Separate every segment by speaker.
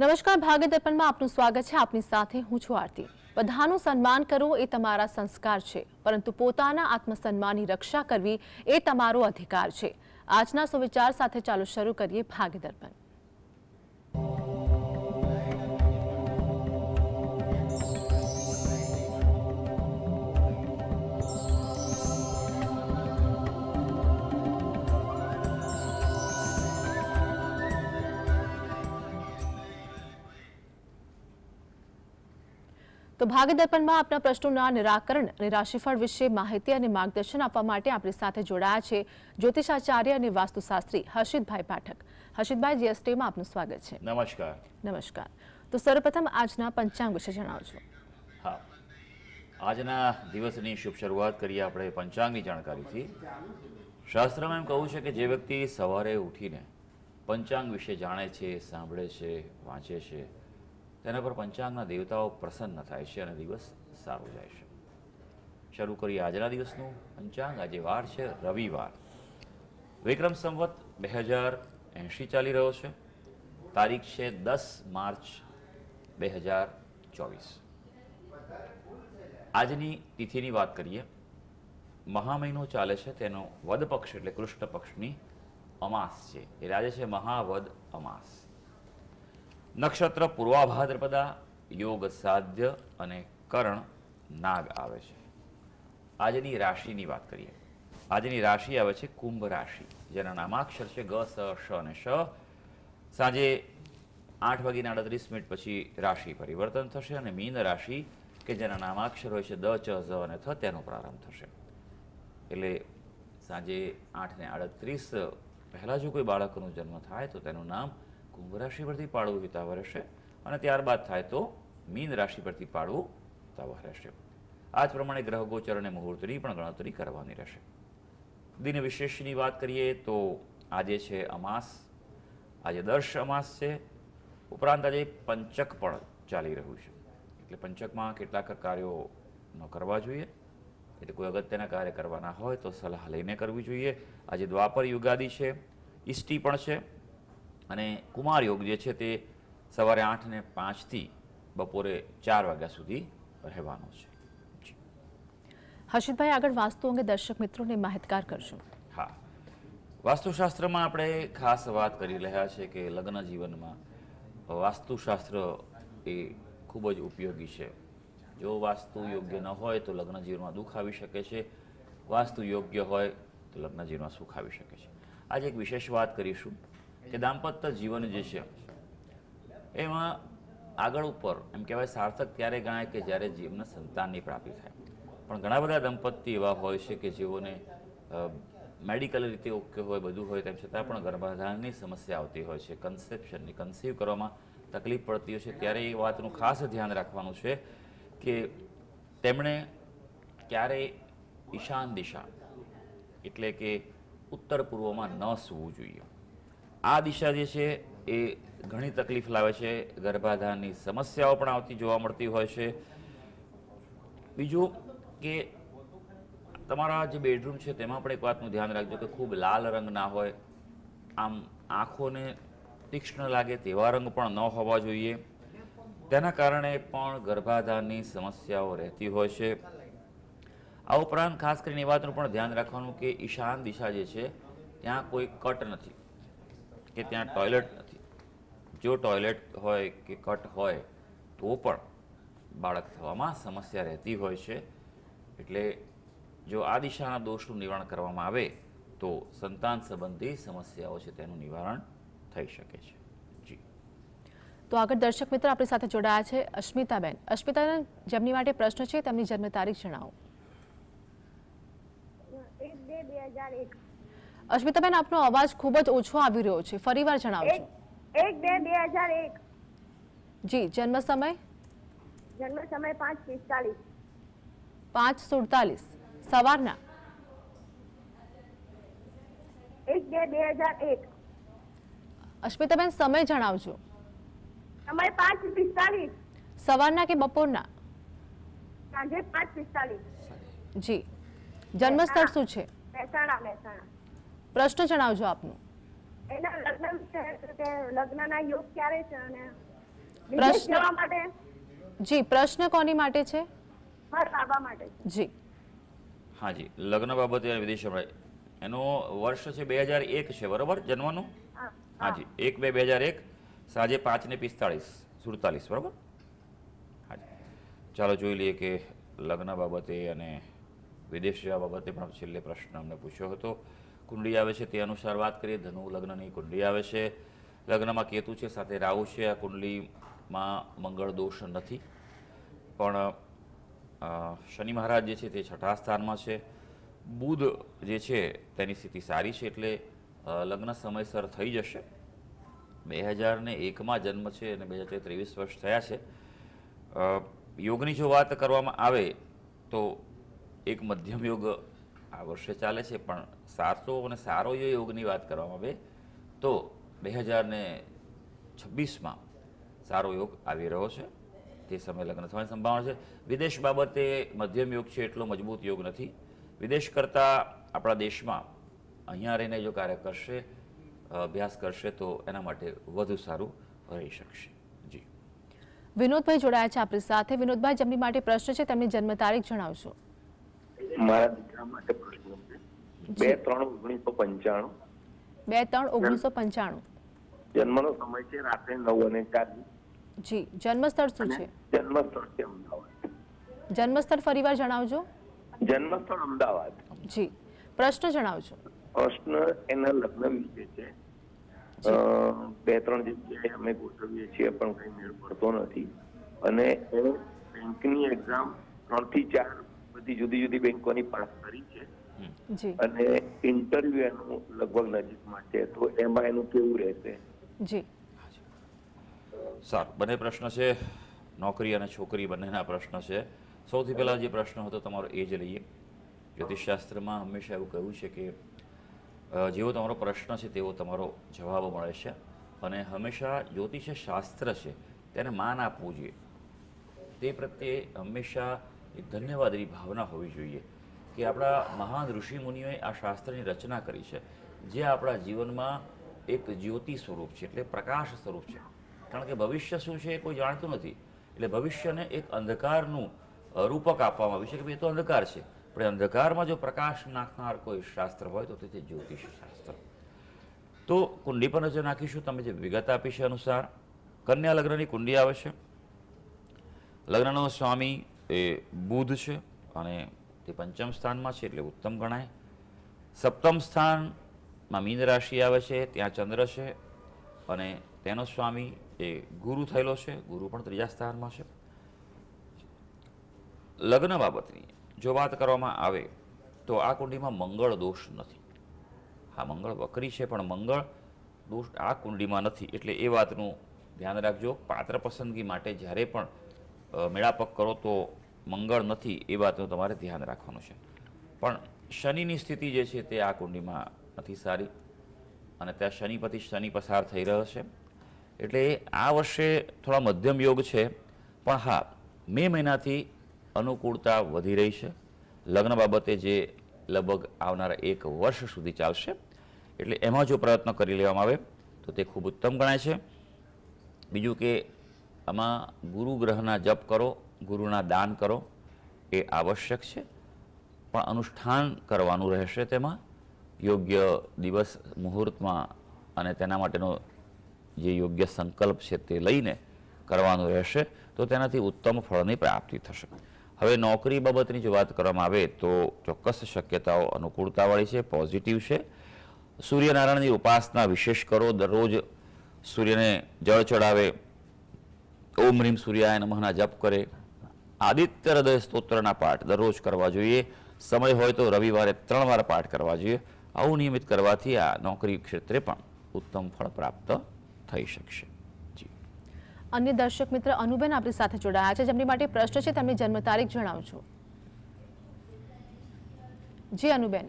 Speaker 1: નમસ્કાર ભાગ્ય દર્પણમાં આપનું સ્વાગત છે. આપની સાથે હું છું આરતી. બધાનું સન્માન કરવું એ તમારા સંસ્કાર છે, પરંતુ પોતાના આત્મસન્માનની રક્ષા કરવી એ તમારો અધિકાર છે. આજના સુવિચાર સાથે ચાલો શરૂ કરીએ ભાગ્ય દર્પણ તો ભાગ્ય દર્પણમાં આપના પ્રશ્નોના નિરાકરણ અને રાશિફળ વિશે માહિતી અને માર્ગદર્શન આપવા માટે આપણી સાથે જોડાયા છે જ્યોતિષાચાર્ય અને વાસ્તુશાસ્ત્રી હર્ષિતભાઈ પાઠક. હર્ષિતભાઈ જીએસટીમાં આપનું સ્વાગત છે.
Speaker 2: નમસ્કાર.
Speaker 1: નમસ્કાર. તો સર્વપ્રથમ આજના પંચાંગ વિશે જણાવજો
Speaker 2: હા. આજના દિવસની શુભ શરૂઆત કરીએ આપણે પંચાંગની જાણકારીથી. શાસ્ત્રમાં એમ કહું છે કે જે વ્યક્તિ સવારે ઉઠીને પંચાંગ વિશે જાણે છે સાંભળે છે વાંચે છે તેના પર પંચાંગના દેવતાઓ પ્રસન્ન થાય છે અને દિવસ સારો જાય છે. શરૂ કરીએ આજના દિવસનું. પંચાંગ આજે વાર છે, રવિવાર. વિક્રમ સંવત બે હજાર એંશી ચાલી રહ્યો છે. તારીખ છે દસ માર્ચ બે હજાર ચોવીસ આજની તિથિની વાત કરીએ. મહા મહિનો ચાલે છે, તેનો વદ પક્ષ એટલે કૃષ્ણ પક્ષની અમાસ છે. એટલે આજે છે મહાવદ અમાસ. નક્ષત્ર પૂર્વાભાદ્રપદા, યોગ સાધ્ય અને કરણ નાગ આવે છે. આજની રાશિની વાત કરીએ. આજની રાશિ આવે છે કુંભ રાશિ, જેના નામાક્ષર છે ગ, સ, શ અને શ. સાંજે આઠ વાગીને આડત્રીસ મિનિટ પછી રાશિ પરિવર્તન થશે અને મીન રાશિ, કે જેના નામાક્ષર હોય છે દ, ચ, ઝ અને થ, તેનો પ્રારંભ થશે. એટલે સાંજે આઠને આડત્રીસ, પહેલાં જો કોઈ બાળકનો જન્મ થાય તો તેનું નામ કુંભ રાશિ પરથી પાડવું હિતાવહ રહેશે અને ત્યારબાદ થાય તો મીન રાશિ પરથી પાડવું હિતાવહ રહેશે. આ જ પ્રમાણે ગ્રહ ગોચર અને મુહૂર્તની પણ ગણતરી કરવાની રહેશે. દિન વિશેષની વાત કરીએ તો આજે છે અમાસ, આજે દર્શ અમાસ છે. ઉપરાંત આજે પંચક પણ ચાલી રહ્યું છે. એટલે પંચકમાં કેટલાક કાર્યો ન કરવા જોઈએ. એટલે કોઈ અગત્યના કાર્ય કરવાના હોય તો સલાહ લઈને કરવી જોઈએ. આજે દ્વાપર યુગાદી છે, ઈષ્ટી પણ છે. અને કુમાર યોગ જે છે તે સવારે આઠ ને પાંચથી બપોરે ચાર વાગ્યા સુધી રહેવાનો છે.
Speaker 1: હર્ષિતભાઈ આગળ વાસ્તુ અંગે દર્શક મિત્રોને માહિતગાર કરશો.
Speaker 2: હા. વાસ્તુશાસ્ત્રમાં આપણે ખાસ વાત કરી રહ્યા છે કે લગ્ન જીવનમાં વાસ્તુશાસ્ત્ર એ ખૂબ જ ઉપયોગી છે. જો વાસ્તુ યોગ્ય ન હોય તો લગ્ન જીવનમાં દુઃખ આવી શકે છે. વાસ્તુ યોગ્ય હોય તો લગ્ન જીવનમાં સુખ આવી શકે છે. આજે એક વિશેષ વાત કરીશું. કે દાંપત્ય જીવન જે છે, એમાં આગળ ઉપર એમ કહેવાય સાર્થક ત્યારે ગણાય કે જ્યારે જીવને સંતાનની પ્રાપ્તિ થાય. પણ ઘણા બધા દંપતી એવા હોય છે કે જેઓને મેડિકલ રીતે ઓકે હોય, બધું હોય, તેમ છતાં પણ ગર્ભાધાનની સમસ્યા આવતી હોય છે. કન્સેપ્શનની કન્સીવ કરવામાં તકલીફ પડતી હોય છે. ત્યારે એ વાતનું ખાસ ધ્યાન રાખવાનું છે કે તેમણે ક્યારેય ઈશાન દિશા, એટલે કે ઉત્તર પૂર્વમાં ન સૂવું જોઈએ. આ દિશા જે છે એ ઘણી તકલીફ લાવે છે. ગર્ભાધાનની સમસ્યાઓ પણ આવતી જોવા મળતી હોય છે. બીજું કે તમારા જે બેડરૂમ છે તેમાં પણ એક વાતનું ધ્યાન રાખજો કે ખૂબ લાલ રંગ ના હોય. આમ આંખોને તીક્ષ્ણ લાગે તેવા રંગ પણ ન હોવા જોઈએ. તેના કારણે પણ ગર્ભાધાનની સમસ્યાઓ રહેતી હોય છે. આ ઉપરાંત ખાસ કરીને એ વાતનું પણ ધ્યાન રાખવાનું કે ઈશાન દિશા જે છે, ત્યાં કોઈ કટ નથી. કે ત્યાં ટોયલેટ નથી. જો ટોયલેટ હોય કે કટ હોય તો પણ બાળક થવામાં સમસ્યા રહેતી હોય છે. એટલે જો આ દિશાના દોષનું નિવારણ કરવામાં આવે તો સંતાન સંબંધી સમસ્યાઓ છે તેનું નિવારણ થઈ શકે છે. જી.
Speaker 1: તો આગળ દર્શક મિત્ર આપણી સાથે જોડાયા છે અસ્મિતાબેન અસ્મિતાબેન જેમની માટે પ્રશ્ન છે તેમની જન્મ તારીખ જણાવો.
Speaker 3: એક બે બે હજાર એક.
Speaker 1: અસ્મિતાબેન આપનો અવાજ ખૂબ જ ઓછો આવી રહ્યો છે. ફરીવાર જણાવજો.
Speaker 3: એક એક બે બે હજાર એક.
Speaker 1: જી જન્મ સમય?
Speaker 3: જન્મ સમય પાંચ પિસ્તાલીસ.
Speaker 1: પાંચ સુડતાલીસ. સવારના?
Speaker 3: એક બે બે હજાર એક.
Speaker 1: અશ્મિતાબેન સમય જણાવજો.
Speaker 3: સમય પાંચ પિસ્તાલીસ.
Speaker 1: સવારના કે બપોરના?
Speaker 3: સાંજે પાંચ પિસ્તાલીસ.
Speaker 1: જી. જન્મ સ્થળ શું છે?
Speaker 3: મહેસાણા મહેસાણા.
Speaker 1: પ્રશ્ન જણાવજો આપનું.
Speaker 3: એના લગ્ન વિશે કે લગ્નના યોગ ક્યારે છે અને વિદેશ
Speaker 1: પ્રશ્ન- જી પ્રશ્ન કોની માટે છે?
Speaker 3: મારા બાબા
Speaker 1: જી.
Speaker 2: લગ્ન બાબતે અને વિદેશ એનો વર્ષ છે બે હજાર એક છે બરોબર? જન્મનું?
Speaker 3: હા
Speaker 2: હાજી એક બે બે હજાર એક સાંજે પાંચ ને પિસ્તાળીસ સુડતાલીસ બરોબર? હાજી ચાલો જોઈ લઈએ કે લગ્ન બાબતે અને વિદેશ જવા બાબતે પણ છેલ્લે પ્રશ્ન અમને પૂછ્યો હતો. કુંડળી આવે છે તે અનુસાર વાત કરીએ, ધનુ લગ્નની કુંડળી આવે છે. લગ્નમાં કેતુ છે, સાથે રાહુ છે. આ કુંડલીમાં મંગળ દોષ નથી. પણ શનિ મહારાજ જે છે તે છઠ્ઠા સ્થાનમાં છે. બુધ જે છે તેની સ્થિતિ સારી છે એટલે લગ્ન સમયસર થઈ જશે. બે હજાર ને એકમાં જન્મ છે અને બે હજાર ત્રેવીસ વર્ષ થયા છે. યોગની જો વાત કરવામાં આવે, તો એક મધ્યમ યોગ આ વર્ષે ચાલે છે, પણ સારસો અને સારો યોગની વાત કરવામાં આવે તો બે હજાર ને છવ્વીસમાં સારો યોગ આવી રહ્યો છે. તે સમયે લગ્ન થવાની સંભાવના છે. વિદેશ બાબતે મધ્યમ યોગ છે એટલો મજબૂત યોગ નથી. વિદેશ કરતાં આપણા દેશમાં અહીંયા રહીને જો કાર્ય કરશે, અભ્યાસ કરશે, તો એના માટે વધુ સારું રહી શકશે. જી.
Speaker 1: વિનોદભાઈ જોડાયા છે આપણી સાથે. વિનોદભાઈ, જેમની માટે પ્રશ્ન છે તેમની જન્મ તારીખ જણાવશો.
Speaker 4: મારા દીકરા માટે પ્રશ્ન છે. બે ત્રણ ઓગણીસો પંચાણું.
Speaker 1: બે ત્રણ ઓગણીસો પંચાણું.
Speaker 4: જન્મનો સમય છે રાત્રે નવ અને ચાલીસ
Speaker 1: જી. જન્મસ્થળ શું છે?
Speaker 4: જન્મ સ્થળ છે અમદાવાદ.
Speaker 1: જન્મસ્થળ ફરીવાર જણાવજો.
Speaker 4: જન્મ સ્થળ અમદાવાદ.
Speaker 1: જી. પ્રશ્ન જણાવજો.
Speaker 4: પ્રશ્ન એના લગ્ન વિશે છે. અ, બે ત્રણ જગ્યાએ અમે ગોઠવીએ છીએ પણ કઈ મેળ પડતો નથી. અને એ બેંકની એક્ઝામ ત્રણથી ચાર બધી જુદી જુદી બેંકોની પાસ કરી છે. અને ઇન્ટરવ્યુ એનું લગભગ નજીકમાં છે તો એમાં એનું કેવું રહેશે?
Speaker 1: જી.
Speaker 2: સારું બંને પ્રશ્ન છે. નોકરી અને છોકરી બંનેના પ્રશ્ન છે. સૌથી પહેલાં જે પ્રશ્ન હતો તમારો એ જ લઈએ. જ્યોતિષશાસ્ત્રમાં હંમેશા એવું કહ્યું છે કે જેવો તમારો પ્રશ્ન છે તેવો તમારો જવાબ મળે છે. અને હંમેશા જ્યોતિષ શાસ્ત્ર છે તેને માન આપવું જોઈએ. તે પ્રત્યે હંમેશા એક ધન્યવાદની ભાવના હોવી જોઈએ કે આપણા મહાન ઋષિ મુનિઓએ આ શાસ્ત્રની રચના કરી છે, જે આપણા જીવનમાં એક જ્યોતિ સ્વરૂપ છે, એટલે પ્રકાશ સ્વરૂપ છે. કારણ કે ભવિષ્ય શું છે એ કોઈ જાણતું નથી, એટલે ભવિષ્યને એક અંધકારનું રૂપક આપવામાં આવ્યું છે કે ભાઈ એ તો અંધકાર છે. પણ અંધકારમાં જો પ્રકાશ નાખનાર કોઈ શાસ્ત્ર હોય તો તે જ્યોતિષ શાસ્ત્ર. તો કુંડી પર નજર નાખીશું. તમે જે વિગત આપી છે અનુસાર, કન્યા લગ્નની કુંડી આવે છે. લગ્નનો સ્વામી એ બુધ છે અને તે પંચમ સ્થાનમાં છે એટલે ઉત્તમ ગણાય. સપ્તમ સ્થાનમાં મીન રાશિ આવે છે, ત્યાં ચંદ્ર છે અને તેનો સ્વામી એ ગુરુ થયેલો છે, ગુરુ પણ ત્રીજા સ્થાનમાં છે. લગ્ન બાબતની જો વાત કરવામાં આવે તો આ કુંડીમાં મંગળ દોષ નથી. હા, મંગળ વકરી છે, પણ મંગળ દોષ આ કુંડીમાં નથી. એટલે એ વાતનું ધ્યાન રાખજો. પાત્ર પસંદગી માટે જ્યારે પણ મેળાપક કરો તો મંગળ નથી, એ વાતનું તમારે ધ્યાન રાખવાનું છે. પણ શનિની સ્થિતિ જે છે તે આ કુંડીમાં નથી સારી અને ત્યાં શનિપતિ શનિ પસાર થઈ રહ્યો છે. એટલે આ વર્ષે થોડા મધ્યમ યોગ છે, પણ હા, મે મહિનાથી અનુકૂળતા વધી રહી છે. લગ્ન બાબતે જે લગભગ આવનારા એક વર્ષ સુધી ચાલશે. એટલે એમાં જો પ્રયત્ન કરી લેવામાં આવે, તો તે ખૂબ ઉત્તમ ગણાય છે. બીજું કે આમાં ગુરુ ગ્રહના જપ કરો ગુરુના દાન કરો, એ આવશ્યક છે. પણ અનુષ્ઠાન કરવાનું રહેશે તેમાં. યોગ્ય દિવસ, મુહૂર્તમાં અને તેના માટેનો જે યોગ્ય સંકલ્પ છે તે લઈને કરવાનું રહેશે, તો તેનાથી ઉત્તમ ફળની પ્રાપ્તિ થશે. હવે નોકરી બાબતની જો વાત કરવામાં આવે, તો ચોક્કસ શક્યતાઓ અનુકૂળતાવાળી છે, પોઝિટિવ છે. સૂર્યનારાયણની ઉપાસના વિશેષ કરો, દરરોજ સૂર્યને જળ ચડાવે, ઓમ રીમ સૂર્યાય નમઃના જપ કરે આદિત્ય હૃદય સ્તોત્રના પાઠ દરરોજ કરવા જોઈએ. સમય હોય તો રવિવારે ત્રણ વાર પાઠ કરવા જોઈએ. આવું નિયમિત કરવાથી આ નોકરી ક્ષેત્રે પણ ઉત્તમ ફળ પ્રાપ્ત થઈ શકશે.
Speaker 1: અન્ય દર્શક મિત્ર અનુબેન આપણી સાથે જોડાયા છે. જેમની માટે પ્રશ્ન છે, તેમની જન્મ તારીખ જણાવજો. જી, અનુબેન.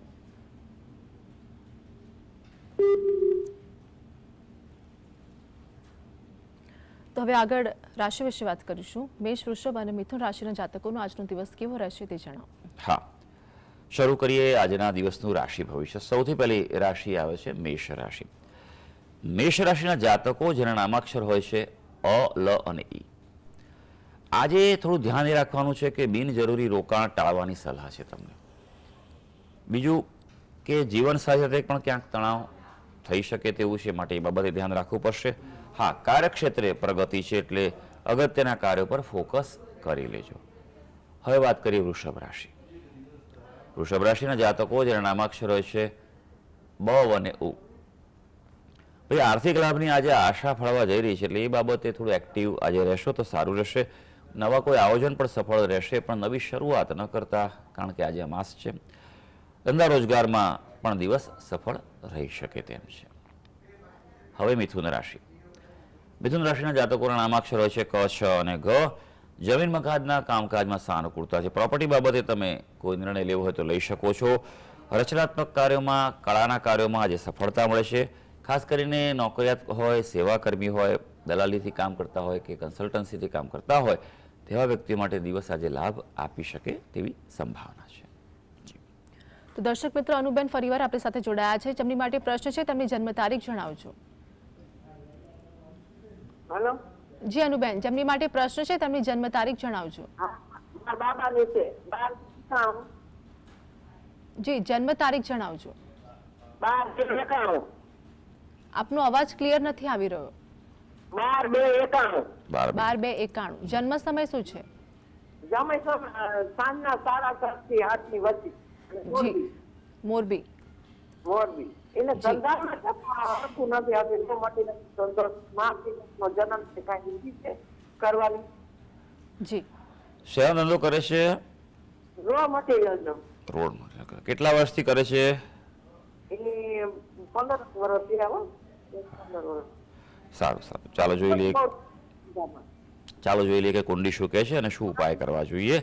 Speaker 1: તો હવે આગળ રાશિ વિશે વાત કરીશું. મેષ, વૃષભ અને મિથુન રાશિના જાતકોનો આજનો દિવસ કેવો રહેશે તે જણાવો.
Speaker 2: હા. શરૂ કરીએ આજના દિવસનું રાશિ ભવિષ્ય. સૌથી પહેલી રાશિ આવે છે મેષ રાશિ. મેષ રાશિના જાતકો, જેના નામાક્ષર હોય છે અ, લ અને ઈ. આજે થોડું ધ્યાન એ રાખવાનું છે કે બિનજરૂરી રોકાણ ટાળવાની સલાહ છે તમને. બીજું કે જીવનસાથી સાથે પણ ક્યાંક તણાવ થઈ શકે તેવું છે, માટે એ બાબતે ધ્યાન રાખવું પડશે. હા, કાર્યક્ષેત્રે પ્રગતિ છે એટલે અગત્યના કાર્યો પર ફોકસ કરી લેજો. હવે વાત કરીએ વૃષભ રાશિ. વૃષભ રાશિના જાતકો, જેના નામાક્ષરો છે બ અને ઉ. પછી આર્થિક લાભની આજે આશા ફળવા જઈ રહી છે એટલે એ બાબતે થોડું એક્ટિવ આજે રહેશો તો સારું રહેશે. નવા કોઈ આયોજન પણ સફળ રહેશે, પણ નવી શરૂઆત ન કરતા, કારણ કે આજે માસ છે. ધંધા રોજગારમાં પણ દિવસ સફળ રહી શકે તેમ છે. હવે મિથુન રાશિ. મિથુન રાશિના જાતકોના નામાક્ષરો છે ક, છ અને ગ જમીન મકાનના કામકાજમાં સાનુકૂળતા છે. પ્રોપર્ટી બાબતે તમે કોઈ નિર્ણય લેવો હોય તો લઈ શકો છો. રચનાત્મક કાર્યોમાં, કળાના કાર્યોમાં આજે સફળતા મળે છે. ખાસ કરીને નોકરિયાત હોય, સેવાકર્મી હોય, દલાલીથી કામ કરતા હોય કે કન્સલ્ટન્સીથી કામ કરતા હોય, તેવા વ્યક્તિઓ માટે દિવસ આજે લાભ આપી શકે તેવી સંભાવના છે.
Speaker 1: તો દર્શક મિત્રો, અનુબેન ફરીવાર આપણી સાથે જોડાયા છે. જેમની માટે પ્રશ્ન છે, તેમની જન્મ તારીખ જણાવજો.
Speaker 3: હલો?
Speaker 1: જી અનુબેન જેમની માટે પ્રશ્ન છે તેમની જન્મ તારીખ જણાવજો.
Speaker 3: મારા બાબાની છે.
Speaker 1: જી જન્મ તારીખ જણાવજો. આપનો અવાજ ક્લિયર નથી આવી રહ્યો.
Speaker 3: બાર બે એકાણું.
Speaker 2: બાર
Speaker 1: બે. એકાણું. જન્મ સમય શું છે?
Speaker 3: સાંજના સાડા સાતથી આઠની વચ્ચે
Speaker 1: મોરબી.
Speaker 3: મોરબી. એને ધંધામાં છે પણ નથી. આપી એટલા માટે ધંધો જન્મ છે કાંઈ વિધિ છે કરવાની.
Speaker 1: જી.
Speaker 2: શેનો ધંધો કરે છે?
Speaker 3: રો મટીરિયલ નો.
Speaker 2: રોડ કેટલા વર્ષથી કરે છે?
Speaker 3: એ પંદર વર્ષથી વર્ષ.
Speaker 2: સારું સારું. ચાલો જોઈ લઈએ. ચાલો જોઈ લઈએ કે કુંડી શું કહે છે અને શું ઉપાય કરવા જોઈએ.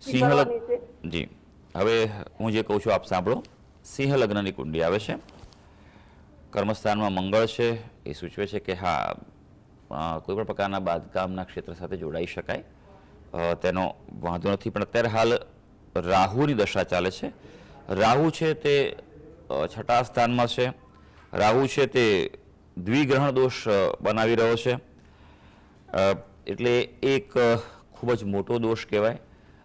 Speaker 2: સિંહ
Speaker 3: કરવાની
Speaker 2: જી. હવે હું જે કહું છું આપ સાંભળો. સિંહ લગ્નની કુંડી આવે છે. કર્મસ્થાનમાં મંગળ છે, એ સૂચવે છે કે હા કોઈપણ કોઈ પણ પ્રકારના બાંધકામના ક્ષેત્ર સાથે જોડાઈ શકાય. તેનો વાંધો નથી, પણ અત્યારે હાલ રાહુની દશા ચાલે છે. રાહુ છે તે છઠ્ઠા સ્થાનમાં છે. રાહુ છે તે દ્વિગ્રહણ દોષ બનાવી રહ્યો છે. એટલે એક ખૂબ જ મોટો દોષ કહેવાય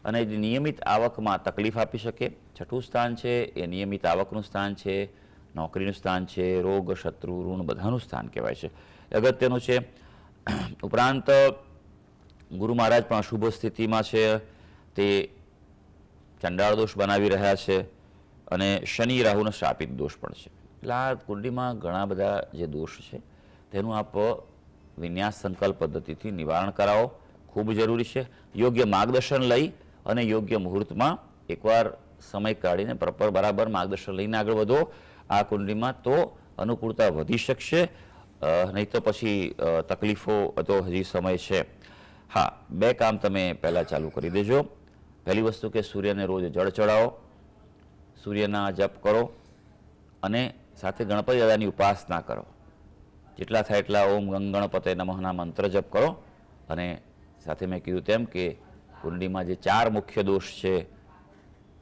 Speaker 2: અને નિયમિત આવકમાં તકલીફ આપી શકે. છઠ્ઠું સ્થાન છે, એ નિયમિત આવકનું સ્થાન છે, નોકરીનું સ્થાન છે, રોગ, શત્રુ, ઋણ બધાનું સ્થાન કહેવાય છે. અગત્યનું છે, ઉપરાંત, ગુરુ મહારાજ પણ અશુભ સ્થિતિમાં છે, તે ચંડાળ દોષ બનાવી રહ્યા છે અને શનિ રાહુનો શાપિત દોષ પણ છે. એટલે આ કુંડીમાં ઘણા બધા જે દોષ છે, તેનું આપ વિન્યાસ સંકલ્પ પદ્ધતિથી નિવારણ કરાવો. ખૂબ જરૂરી છે. યોગ્ય માર્ગદર્શન લઈ અને યોગ્ય મુહૂર્તમાં એકવાર સમય કાઢીને પ્રોપર બરાબર માર્ગદર્શન લઈને આગળ વધો. આ કુંડીમાં તો અનુકૂળતા વધી શકશે નહીં તો પછી તકલીફો તો હજી સમય છે. હા, બે કામ તમે પહેલાં ચાલુ કરી દેજો. પહેલી વસ્તુ કે સૂર્યને રોજ જળ ચડાવો, સૂર્યના જપ કરો અને સાથે ગણપતિ દાદાની ઉપાસના કરો. જેટલા થાય એટલા ઓમ ગંગ ગણપતે નમઃના મંત્ર જપ કરો. અને સાથે મેં કીધું તેમ કે કુંડીમાં જે ચાર મુખ્ય દોષ છે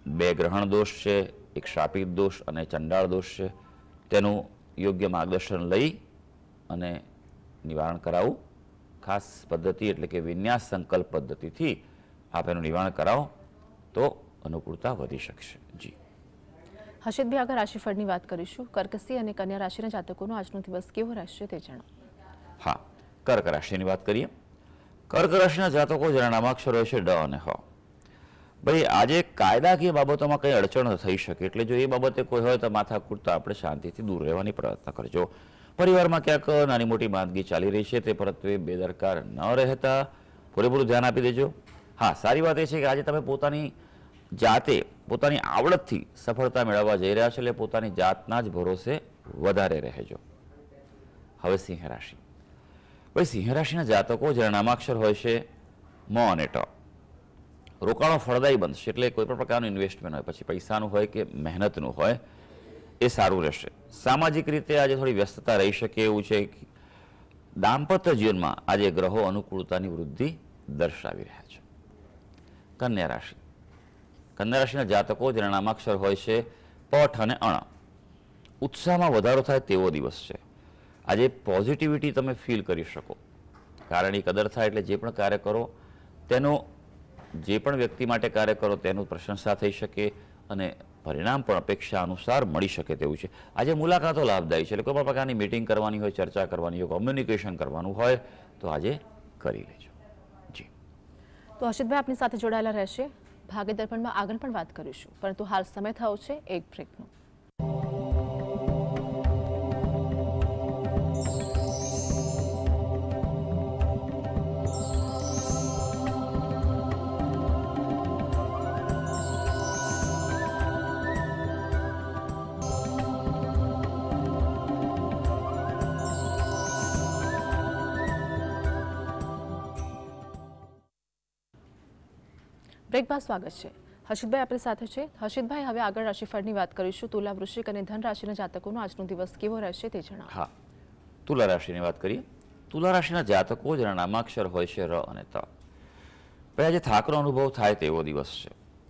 Speaker 2: બે ગ્રહણ દોષ છે એક શાપિત દોષ અને ચંડાળ દોષ છે. તેનું યોગ્ય માર્ગદર્શન લઈ અને નિવારણ કરાવવું ખાસ પદ્ધતિ એટલે કે વિન્યાસ સંકલ્પ પદ્ધતિથી આપ એનું નિવારણ કરાવો તો અનુકૂળતા વધી શકશે. જી.
Speaker 1: હર્ષિતભાઈ આગળ રાશિફળની વાત કરીશું. કર્કસી અને કન્યા રાશિના જાતકોનો આજનો દિવસ કેવો રહેશે તે જણાવો
Speaker 2: હા કર્ક રાશિની વાત કરીએ. કર્ક રાશિના જાતકો જેના નામાક્ષરો છે ડ અને હ. ભાઈ, આજે કાયદાકીય બાબતોમાં કંઈ અડચણ થઈ શકે? એટલે જો એ બાબતે કોઈ હોય તો માથા કૂટતા આપણે શાંતિથી દૂર રહેવાની પ્રયત્ન કરજો. પરિવારમાં ક્યાંક નાની મોટી માંદગી ચાલી રહી છે, તે પરત્વે બેદરકાર ન રહેતા. પૂરેપૂરું ધ્યાન આપી દેજો. હા, સારી વાત એ છે કે આજે તમે પોતાની જાતે, પોતાની આવડતથી સફળતા મેળવવા જઈ રહ્યા છો, એટલે પોતાની જાતના જ ભરોસે વધારે રહેજો. હવે સિંહ રાશિ ભાઈ સિંહ રાશિના જાતકો જેના નામાક્ષર હોય છે મ અને ટ રોકાણો ફળદાયી બનશે એટલે કોઈ પણ પ્રકારનું ઇન્વેસ્ટમેન્ટ હોય, પછી પૈસાનું હોય કે મહેનતનું હોય, એ સારું રહેશે. સામાજિક રીતે આજે થોડી વ્યસ્તતા રહી શકે એવું છે દાંપત્ય જીવનમાં આજે ગ્રહો અનુકૂળતાની વૃદ્ધિ દર્શાવી રહ્યા છે. કન્યા રાશિ. કન્યા રાશિના જાતકો, જેના નામાક્ષર હોય છે પઠ અને અણ. ઉત્સાહમાં વધારો થાય તેવો દિવસ છે. આજે પોઝિટિવિટી તમે ફીલ કરી શકો. કારણ એ કદર થાય એટલે જે પણ કાર્ય કરો, તેનો જે પણ વ્યક્તિ માટે કાર્ય કરો તેનું પ્રશંસા થઈ શકે અને પરિણામ પણ અપેક્ષા અનુસાર મળી શકે તેવું છે. આજે મુલાકાતો લાભદાયી છે. એટલે કોઈ પણ પ્રકારની મિટિંગ કરવાની હોય, ચર્ચા કરવાની હોય કોમ્યુનિકેશન કરવાનું હોય, તો આજે કરી લેજો. જી.
Speaker 1: તો હર્ષિતભાઈ આપની સાથે જોડાયેલા રહેશે. ભાગ્ય દર્પણમાં આગળ પણ વાત કરીશું. પરંતુ હાલ સમય થયો છે એક બ્રેકનો બ્રેક બાદ સ્વાગત છે. હર્ષિતભાઈ આપણી સાથે છે. હર્ષિતભાઈ, હવે આગળ રાશિફળની વાત કરીશું. તુલા વૃશ્ચિક અને ધન રાશિના જાતકોનો આજનો દિવસ કેવો રહેશે તે જણાવો.
Speaker 2: હા. તુલા રાશિની વાત કરીએ. તુલા રાશિના જાતકો જેના નામાક્ષર હોય છે ર અને ત. ભાઈ આજે થાકનો અનુભવ થાય તેવો દિવસ છે.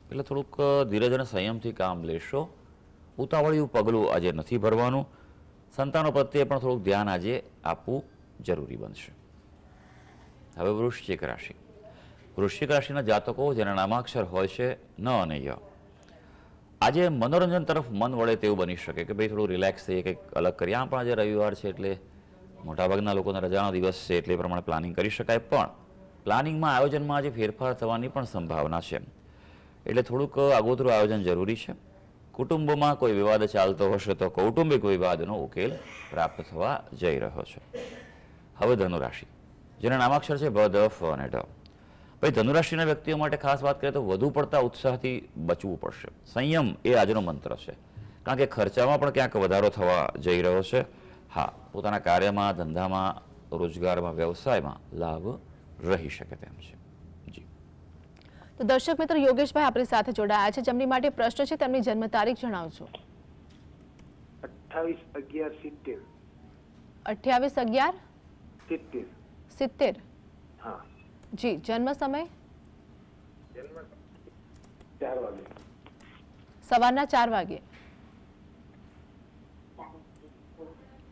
Speaker 2: એટલે થોડુંક ધીરજ અને સંયમથી કામ લેશો. ઉતાવળિયું પગલું આજે નથી ભરવાનું. સંતાનો પ્રત્યે પણ થોડુંક ધ્યાન આજે આપવું જરૂરી બનશે. હવે વૃશ્ચિક રાશિ. વૃશ્ચિક રાશિના જાતકો જેના નામાક્ષર હોય છે ન અને ય. આજે મનોરંજન તરફ મન વળે તેવું બની શકે કે ભાઈ થોડું રિલેક્સ થઈએ, કંઈક અલગ કરીએ. આમ પણ આજે રવિવાર છે એટલે મોટાભાગના લોકોના રજાનો દિવસ છે એટલે પ્રમાણે પ્લાનિંગ કરી શકાય. પણ પ્લાનિંગમાં આયોજનમાં આજે ફેરફાર થવાની પણ સંભાવના છે. એટલે થોડુંક આગોતરું આયોજન જરૂરી છે. કુટુંબમાં કોઈ વિવાદ ચાલતો હશે તો કૌટુંબિક વિવાદનો ઉકેલ પ્રાપ્ત થવા જઈ રહ્યો છે. હવે ધનુરાશિ, જેના નામાક્ષર છે ભ ધ, ફ અને ઢ. ભાઈ ધનુરાશિના વ્યક્તિઓ માટે ખાસ વાત કરીએ તો વધુ પડતા ઉત્સાહથી બચવું પડશે. સંયમ એ આજનો મંત્ર છે. કારણ કે ખર્ચામાં પણ ક્યાંક વધારો થવા જઈ રહ્યો છે. હા પોતાના કાર્યમાં ધંધામાં રોજગારમાં વ્યવસાયમાં લાભ રહી શકે તેમ છે. જી.
Speaker 1: તો દર્શક મિત્ર યોગેશભાઈ આપણી સાથે જોડાયા છે. જેમની માટે પ્રશ્ન છે તેમની જન્મ તારીખ જણાવજો.
Speaker 5: અઠ્ઠાવીસ અગિયાર સિત્તેર.
Speaker 1: અઠ્યાવીસ અગિયાર
Speaker 5: સિત્તેર.
Speaker 1: સિત્તેર. જી જન્મ સમય? સવારના ચાર વાગે.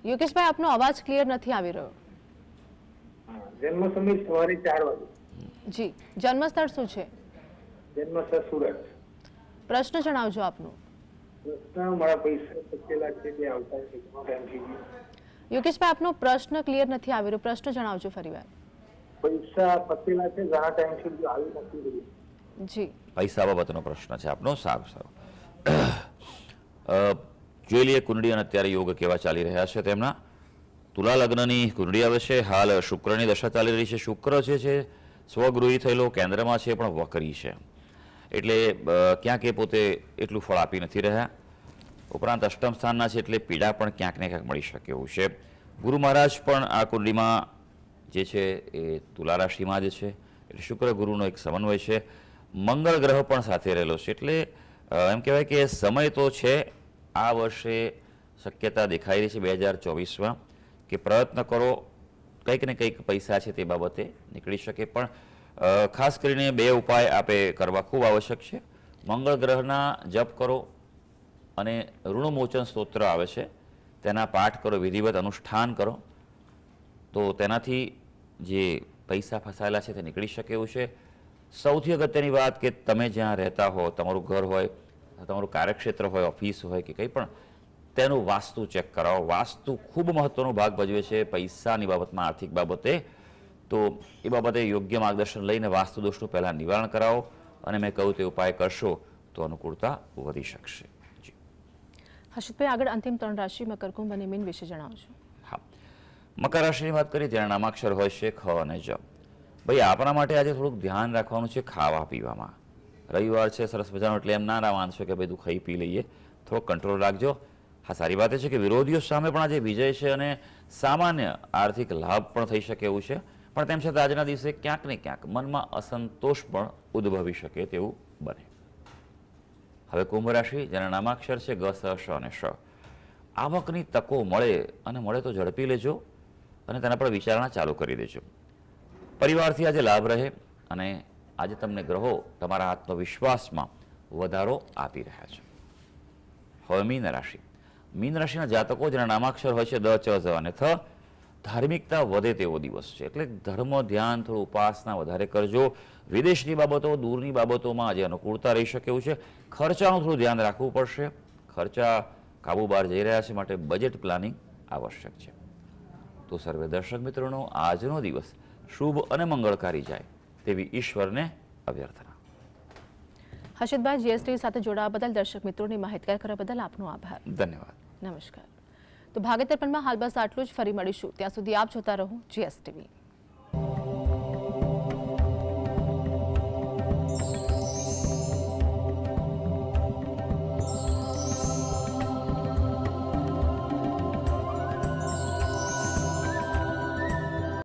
Speaker 1: યોગેશભાઈ આપનો અવાજ ક્લિયર નથી આવી રહ્યો.
Speaker 5: જન્મ સમય સવારે ચાર વાગે.
Speaker 1: જી જન્મ સ્થળ શું છે?
Speaker 5: જન્મ સ્થળ સુરત.
Speaker 1: પ્રશ્ન જણાવજો આપનો. યોગેશભાઈ આપનો પ્રશ્ન ક્લિયર નથી આવી રહ્યો. પ્રશ્ન જણાવજો ફરીવાર.
Speaker 5: પૈસા પતેલા છે ઘણા ટાઈમ સુધી આવી નથી રહ્યું.
Speaker 1: જી.
Speaker 2: પૈસા બાબતનો પ્રશ્ન છે આપનો. સારું સારું. અ, જોઈ લઈએ કુંડળી અને અત્યારે યોગ કેવા ચાલી રહ્યા છે તેમના. તુલા લગ્નની કુંડળી આવે છે. હાલ શુક્રની દશા ચાલી રહી છે. શુક્ર જે છે સ્વગૃહી થયેલો કેન્દ્રમાં છે પણ વકરી છે. એટલે ક્યાંક એ પોતે એટલું ફળ આપી નથી રહ્યા. ઉપરાંત અષ્ટમ સ્થાનના છે એટલે પીડા પણ ક્યાંક ને ક્યાંક મળી શકે એવું છે. ગુરુ મહારાજ પણ આ કુંડળીમાં જે છે એ તુલા રાશિમાં જ છે. એટલે શુક્ર ગુરુનો એક સમન્વય છે. મંગળ ગ્રહ પણ સાથે રહેલો છે. એટલે એમ કહેવાય કે સમય તો છે. આ વર્ષે શક્યતા દેખાઈ રહી છે બે હજાર ચોવીસમાં કે પ્રયત્ન કરો. કંઈક ને કંઈક પૈસા છે તે બાબતે નીકળી શકે. પણ ખાસ કરીને બે ઉપાય આપે કરવા ખૂબ આવશ્યક છે. મંગળ ગ્રહના જપ કરો અને ઋણમોચન સ્તોત્ર આવે છે. તેના પાઠ કરો, વિધિવત અનુષ્ઠાન કરો. તો તેનાથી જે પૈસા ફસાયેલા છે તે નીકળી શકે એવું છે. સૌથી અગત્યની વાત કે તમે જ્યાં રહેતા હો, તમારું ઘર હોય, તમારું કાર્યક્ષેત્ર હોય, ઓફિસ હોય કે કંઈ પણ, તેનું વાસ્તુ ચેક કરાવો. વાસ્તુ ખૂબ મહત્વનો ભાગ ભજવે છે પૈસાની બાબતમાં, આર્થિક બાબતે. તો એ બાબતે યોગ્ય માર્ગદર્શન લઈને વાસ્તુ દોષનું પહેલાં નિવારણ કરાવો અને મેં કહ્યું તે ઉપાય કરશો તો અનુકૂળતા વધી શકશે.
Speaker 1: હર્ષિતભાઈ, આગળ અંતિમ ત્રણ રાશિ મકર કુંભ અને મીન વિશે જણાવજો.
Speaker 2: મકર રાશિની વાત કરીએ ત્યારે નામાક્ષર હોય છે ખ અને જ. ભાઈ, આપણા માટે આજે થોડુંક ધ્યાન રાખવાનું છે ખાવા પીવામાં. રવિવાર છે, સરસ મજાનો, એટલે એમ ના માનશો કે તું ખાઈ પી લઈએ. થોડોક કંટ્રોલ રાખજો. હા, સારી વાત એ છે કે વિરોધીઓ સામે પણ આજે વિજય છે અને સામાન્ય આર્થિક લાભ પણ થઈ શકે એવું છે. પણ તેમ છતાં આજના દિવસે ક્યાંક ને ક્યાંક મનમાં અસંતોષ પણ ઉદ્ભવી શકે તેવું બને. હવે કુંભ રાશિ, જેના નામાક્ષર છે, ગ, સ, શ અને શ. આવકની તકો મળે અને મળે તો ઝડપી લેજો. અને તેના પર વિચારણા ચાલુ કરી દેજો. પરિવારથી આજે લાભ રહે અને આજે તમને ગ્રહો તમારા આત્મવિશ્વાસમાં વધારો આપી રહ્યા છે. હવે મીન રાશિ. મીન રાશિના જાતકો જેના નામાક્ષર હોય છે દ, ચ, ઝ અને થ, ધાર્મિકતા વધે તેવો દિવસ છે. એટલે ધર્મ, ધ્યાન, થોડું ઉપાસના વધારે કરજો. વિદેશની બાબતો, દૂરની બાબતોમાં આજે અનુકૂળતા રહી શકે એવું છે. ખર્ચાનું થોડું ધ્યાન રાખવું પડશે. ખર્ચા કાબુ બહાર જઈ રહ્યા છે માટે બજેટ પ્લાનિંગ આવશ્યક છે. તો સર્વે દર્શક મિત્રોનો આજનો દિવસ શુભ અને મંગળકારી જાય તેવી ઈશ્વરને અભ્યર્થના.
Speaker 1: હર્ષિતભાઈ જીએસટી સાથે જોડાવા બદલ દર્શક મિત્રોની માહિતગાર કરવા બદલ આપનો આભાર.
Speaker 2: ધન્યવાદ.
Speaker 1: નમસ્કાર. તો ભાગેતરપણમાં હાલ બસ આટલું જ. ફરી મળીશું. ત્યાં સુધી આપ જોતા રહો જીએસટીવી